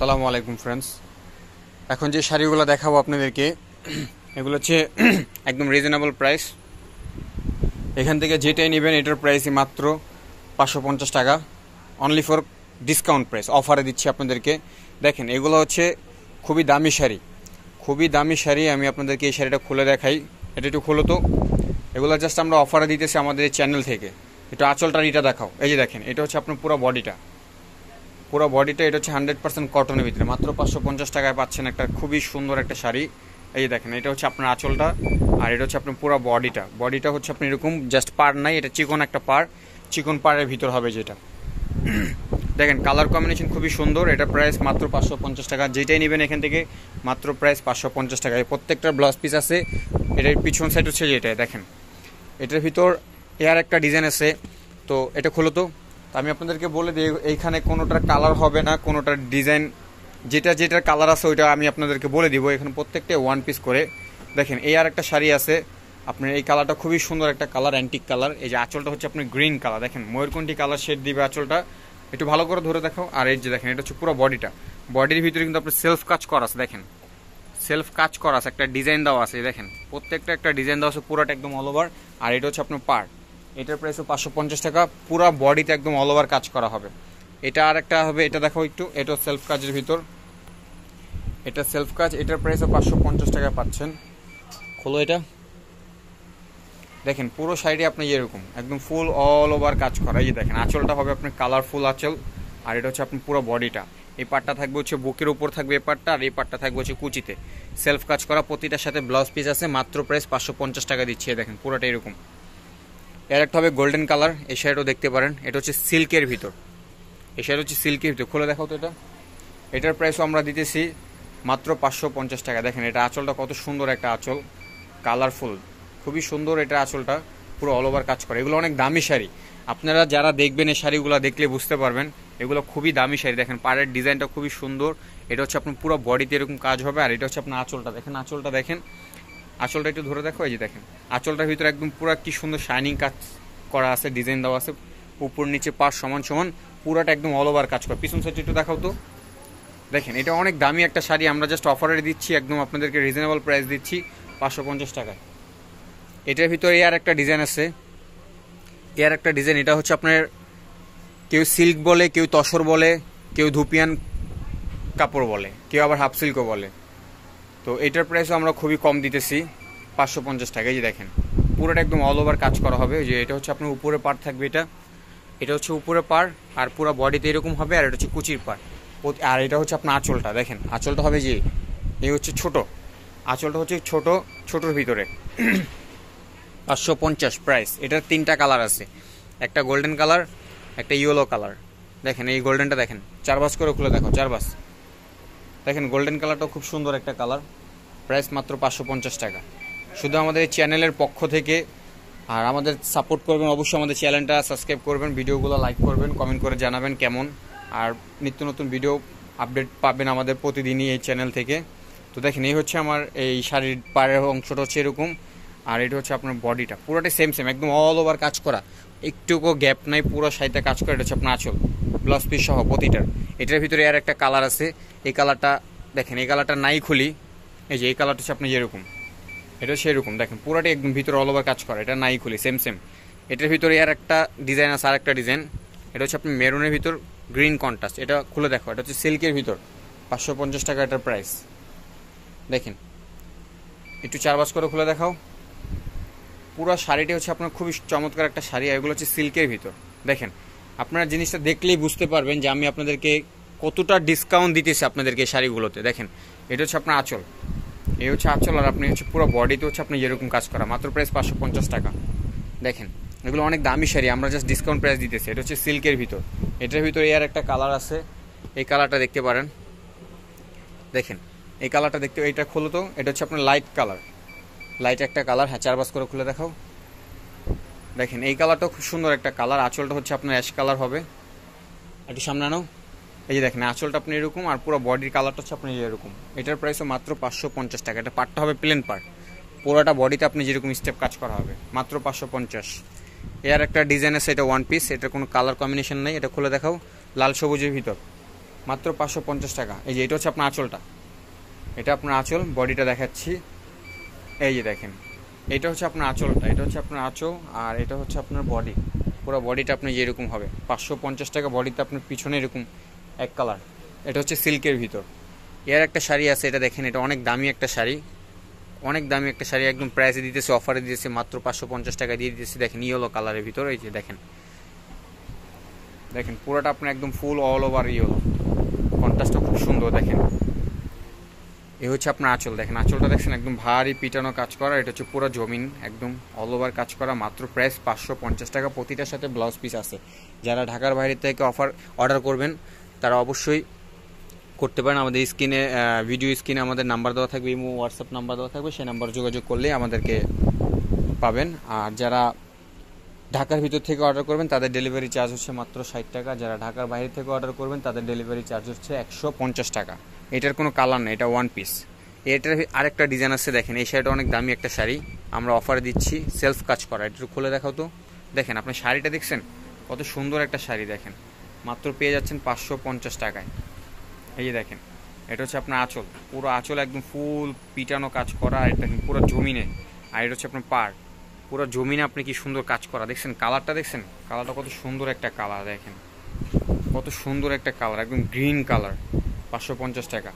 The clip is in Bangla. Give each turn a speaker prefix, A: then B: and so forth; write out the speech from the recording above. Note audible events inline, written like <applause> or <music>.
A: আসসালামু আলাইকুম ফ্রেন্ডস এখন যে শাড়িগুলো দেখাবো আপনাদেরকে, এগুলো হচ্ছে <clears throat> একদম রিজনেবল প্রাইস এখান থেকে যেটাই নেবেন, এটার প্রাইসই মাত্র পাঁচশো পঞ্চাশ টাকা। অনলি ফর ডিসকাউন্ট প্রাইস অফারে দিচ্ছি আপনাদেরকে। দেখেন, এগুলো হচ্ছে খুবই দামি শাড়ি। খুবই দামি শাড়ি, আমি আপনাদেরকে এই শাড়িটা খুলে দেখাই। এটা একটু খুলো তো। এগুলো জাস্ট আমরা অফারে দিতেছি আমাদের চ্যানেল থেকে। একটু আঁচলটার এটা দেখাও। এই যে দেখেন, এটা হচ্ছে আপনার পুরো বডিটা পুরো বডিটা এটা হচ্ছে হান্ড্রেড পার্সেন্ট কটনের ভিতরে। মাত্র পাঁচশো পঞ্চাশ টাকায় পাচ্ছেন একটা খুবই সুন্দর একটা শাড়ি। এই দেখেন, এটা হচ্ছে আপনার আঁচলটা আর এটা হচ্ছে আপনার পুরো বডিটা। বডিটা হচ্ছে আপনি এরকম জাস্ট পার নাই, এটা চিকন একটা পার। চিকন পাড়ের ভিতর হবে যেটা। দেখেন, কালার কম্বিনেশন খুবই সুন্দর। এটা প্রাইস মাত্র পাঁচশো পঞ্চাশ টাকা। যেটাই নেবেন এখান থেকে, মাত্র প্রাইস পাঁচশো পঞ্চাশ টাকা। প্রত্যেকটা ব্লাউজ পিস আছে। এটার পিছন সাইড হচ্ছে যেটা দেখেন। এটার ভিতর এয়ার একটা ডিজাইন আছে। তো এটা খোলো তো। তো আমি আপনাদেরকে বলে দিই, এইখানে কোনোটার কালার হবে না, কোনোটার ডিজাইন যেটা যেটার কালার আছে ওইটা আমি আপনাদেরকে বলে দিব। এখানে প্রত্যেকটা ওয়ান পিস করে। দেখেন, এই আর একটা শাড়ি আছে। আপনার এই কালারটা খুবই সুন্দর একটা কালার অ্যান্টিক কালার এই যে আঁচলটা হচ্ছে আপনার গ্রিন কালার দেখেন, ময়ূরকণ্ঠী কালার শেড দিবে আঁচলটা। একটু ভালো করে ধরে দেখো আর এই যে দেখেন, এটা হচ্ছে পুরো বডিটা বডির ভিতরে কিন্তু আপনার সেলফ কাজ করা আছে, দেখেন। সেলফ কাজ করা আছে, একটা ডিজাইন দেওয়া আছে দেখেন। প্রত্যেকটা একটা ডিজাইন দেওয়া আছে, পুরোটা একদম অল ওভার আর এটা হচ্ছে আপনার পার্ট এটার প্রাইসও পাঁচশো পঞ্চাশ টাকা। পুরো বডিতে একদম অল ওভার কাজ করা হবে। এটা আর একটা হবে, এটা দেখো একটু। এটা সেলফ কাজের ভিতর। এটা সেলফ কাজ, এটার প্রাইসও পাঁচশো পঞ্চাশ টাকা পাচ্ছেন। খোলো এটা। দেখেন, পুরো সাইডে আপনি এরকম। একদম ফুল অল ওভার কাজ করা। এই যে দেখেন, আঁচলটা হবে আপনার কালারফুল আঁচল। আর এটা হচ্ছে আপনার পুরো বডিটা এই পার্টটা থাকবে হচ্ছে বুকের উপর থাকবে এই পার্টটা আর এই পার্টটা থাকবে হচ্ছে কুচিতে। সেলফ কাজ করা, প্রতিটার সাথে ব্লাউজ পিস আছে, মাত্র প্রাইস পাঁচশো পঞ্চাশ টাকা দিচ্ছে। দেখেন পুরোটা এরকম। এর একটা হবে গোল্ডেন কালার এই শাড়িটাও দেখতে পারেন। এটা হচ্ছে সিল্কের ভিতর। এই শাড়ি হচ্ছে সিল্কের ভিতর। খুলে দেখাও তো এটা। এটার প্রাইসও আমরা দিতেছি মাত্র পাঁচশো পঞ্চাশ টাকা। দেখেন, এটা আঁচলটা কত সুন্দর একটা আঁচল। কালারফুল খুবই সুন্দর এটা আঁচলটা। পুরো অল ওভার কাজ করে। এগুলো অনেক দামি শাড়ি। আপনারা যারা দেখবেন এই শাড়িগুলো দেখলে বুঝতে পারবেন, এগুলো খুবই দামি শাড়ি। দেখেন পাড়ের ডিজাইনটা খুবই সুন্দর। এটা হচ্ছে আপনার পুরো বডিতে এরকম কাজ হবে। আর এটা হচ্ছে আপনার আঁচলটা। দেখেন আঁচলটা দেখেন। আঁচলটা একটু ধরে দেখো, এই যে দেখেন। আঁচলটার ভিতরে একদম পুরো কি সুন্দর শাইনিং কাজ করা আছে ডিজাইন দেওয়া আছে। উপর নিচে পাশ সমান সমান, পুরাটা একদম অল ওভার কাজ করে। পিছন সাইড একটু দেখাও তো। দেখেন, এটা অনেক দামি একটা শাড়ি, আমরা জাস্ট অফারে দিচ্ছি, একদম আপনাদেরকে রিজনেবল প্রাইস দিচ্ছি, পাঁচশো পঞ্চাশ টাকায়। এটার ভিতরে এর একটা ডিজাইন আছে। এর একটা ডিজাইন এটা হচ্ছে আপনার কেউ সিল্ক বলে, কেউ তসর বলে, কেউ ধুপিয়ান কাপড় বলে, কেউ আবার হাফ সিল্কও বলে। তো এটার প্রাইসও আমরা খুবই কম দিতেছি, পাঁচশো পঞ্চাশ টাকা। যে দেখেন, পুরোটা একদম অল ওভার কাজ করা হবে। যে এটা হচ্ছে আপনার উপরে পার থাকবে এটা। এটা হচ্ছে উপরে পার আর পুরো বডিতে এরকম হবে, আর এটা হচ্ছে কুচির পার আর এটা হচ্ছে আপনার আঁচলটা, দেখেন, আঁচলটা হবে যে, এই হচ্ছে ছোট। আঁচলটা হচ্ছে ছোট, ছোটোর ভিতরে। পাঁচশো পঞ্চাশ প্রাইস এটার তিনটা কালার আছে। একটা গোল্ডেন কালার একটা ইয়েলো কালার দেখেন, এই গোল্ডেনটা দেখেন চার বাস করে খুলে দেখো চার বাস দেখেন গোল্ডেন কালারটাও খুব সুন্দর একটা কালার প্রাইস মাত্র পাঁচশো পঞ্চাশ টাকা। শুধু আমাদের এই চ্যানেলের পক্ষ থেকে, আর আমাদের সাপোর্ট করবেন অবশ্যই আমাদের চ্যানেলটা সাবস্ক্রাইব করবেন, ভিডিওগুলো লাইক করবেন কমেন্ট করে জানাবেন কেমন। আর নিত্য নতুন ভিডিও আপডেট পাবেন আমাদের প্রতিদিনই এই চ্যানেল থেকে। তো দেখেন, এই হচ্ছে আমার এই শাড়ির পায়ের অংশটা হচ্ছে এরকম, আর এটা হচ্ছে আপনার বডিটা পুরোটাই সেম সেম একদম অল ওভার কাজ করা। একটুকু গ্যাপ নাই, পুরো সাইডে কাজ করা, এটা হচ্ছে আপনার আঁচল ব্লাউজ পিস সহ প্রতিটার। এটার ভিতরে আর একটা কালার আছে। এই কালারটা দেখেন, এই কালারটা নাই খুলি। এই যে, এই কালারটা হচ্ছে আপনার যেরকম এটা সেরকম। দেখেন, পুরোটাই একদম ভিতরে অল ওভার কাজ করা। এটা নাই খুলি সেম সেম এটার ভিতরে আর একটা ডিজাইন আছে আর একটা ডিজাইন এটা হচ্ছে আপনি মেরুনের ভিতর গ্রিন কন্ট্রাস্ট এটা খুলে দেখো, এটা হচ্ছে সিল্কের ভিতর। পাঁচশো পঞ্চাশ টাকা এটার প্রাইস দেখেন, একটু চার বাস করে খুলে দেখাও। পুরো শাড়িটি হচ্ছে আপনার খুবই চমৎকার একটা শাড়ি এগুলো হচ্ছে সিল্কের ভিতর। দেখেন আপনারা জিনিসটা দেখলেই বুঝতে পারবেন যে আমি আপনাদেরকে কতটা ডিসকাউন্ট দিতেছি আপনাদেরকে শাড়িগুলোতে। দেখেন, এটা হচ্ছে আপনার আঁচল। এই হচ্ছে আঁচল আর আপনি হচ্ছে পুরো বডিতে হচ্ছে আপনি যেরকম কাজ করা। মাত্র প্রাইস পাঁচশো পঞ্চাশ টাকা। দেখেন, এগুলো অনেক দামি শাড়ি, আমরা জাস্ট ডিসকাউন্ট প্রাইস দিতেছি। এটা হচ্ছে সিল্কের ভিতর। এটার ভিতরে এর একটা কালার আছে। এই কালারটা দেখতে পারেন। দেখেন, এই কালারটা দেখতে এটা খোলো তো। এটা হচ্ছে আপনার লাইট কালার লাইট একটা কালার হ্যাঁ চারবাস করে খুলে দেখাও। দেখেন, এই কালারটাও খুব সুন্দর একটা কালার আঁচলটা হচ্ছে আপনার অ্যাশ কালার হবে। একটু সামনে আনো। এই যে দেখেন, আঁচলটা আপনি এরকম আর পুরো বডির কালারটা হচ্ছে আপনি এরকম। এটার প্রাইসও মাত্র পাঁচশো পঞ্চাশ টাকা। এটা পার্টটা হবে প্লেন পার্ট পুরোটা বডিতে আপনি যেরকম স্টেপ কাজ করা হবে, মাত্র পাঁচশো পঞ্চাশ। এর একটা ডিজাইন আছে, এটা ওয়ান পিস এটা কোনো কালার কম্বিনেশন নেই। এটা খুলে দেখাও, লাল সবুজের ভিতর। মাত্র পাঁচশো পঞ্চাশ টাকা। এই যে, এটা হচ্ছে আপনার আঁচলটা। এটা আপনার আঁচল বডিটা দেখাচ্ছি। এই যে দেখেন এটা হচ্ছে আপনার আঁচলটা, এটা হচ্ছে আপনার আঁচল আর এটা হচ্ছে আপনার বডি পুরো বডিটা আপনি যেরকম হবে। পাঁচশো পঞ্চাশ টাকা বডিতে আপনার পিছনে এরকম এক কালার এটা হচ্ছে সিল্কের ভিতর। এর একটা শাড়ি আছে, এটা দেখেন, এটা অনেক দামি একটা শাড়ি। অনেক দামি একটা শাড়ি, একদম প্রাইসে দিতেছে অফারে দিতেছে, মাত্র পাঁচশো পঞ্চাশ টাকা দিয়ে দিতেছে। দেখেন ইয়েলো কালারের ভিতর, এই যে দেখেন। দেখেন, পুরোটা আপনার একদম ফুল অল ওভার ইয়েলো কন্ট্রাস্টটা খুব সুন্দর, দেখেন। এ হচ্ছে আপনার আঁচল, দেখেন আঁচলটা দেখছেন, একদম ভারী পিটানো কাজ করা, এটা হচ্ছে পুরো জমিন, একদম অল ওভার কাজ করা, মাত্র প্রাইস পাঁচশো পঞ্চাশ টাকা, প্রতিটার সাথে ব্লাউজ পিস আছে। যারা ঢাকার বাইরে থেকে অফার অর্ডার করবেন, তারা অবশ্যই করতে পারেন। আমাদের স্ক্রিনে ভিডিও স্ক্রিনে আমাদের নাম্বার দেওয়া থাকবে, ইমো হোয়াটসঅ্যাপ নাম্বার দেওয়া থাকবে, সেই নাম্বার যোগাযোগ করলে আমাদেরকে পাবেন। আর যারা ঢাকার ভিতর থেকে অর্ডার করবেন, তাদের ডেলিভারি চার্জ হচ্ছে মাত্র ষাট টাকা। যারা ঢাকার বাইরে থেকে অর্ডার করবেন, তাদের ডেলিভারি চার্জ হচ্ছে একশো পঞ্চাশ টাকা। এটার কোনো কালার নেই, এটা ওয়ান পিস এটার আরেকটা ডিজাইন আছে, দেখেন, এই শাড়িটা অনেক দামি একটা শাড়ি। আমরা অফারে দিচ্ছি সেলফ কাজ করা। এটা খুলে দেখাও তো। দেখেন আপনি শাড়িটা দেখছেন? কত সুন্দর একটা শাড়ি, দেখেন। মাত্র পেয়ে যাচ্ছেন পাঁচশো পঞ্চাশ টাকায়। এই যে দেখেন, এটা হচ্ছে আপনার আঁচল। পুরো আঁচল একদম ফুল পিটানো কাজ করা, এটা পুরো জমিনে। আর এটা হচ্ছে আপনার পার পুরো জমিনে আপনি কি সুন্দর কাজ করা। দেখছেন, কালারটা দেখছেন? কালারটা কত সুন্দর একটা কালার, দেখেন। কত সুন্দর একটা কালার, একদম গ্রিন কালার, পাঁচশো পঞ্চাশ টাকা।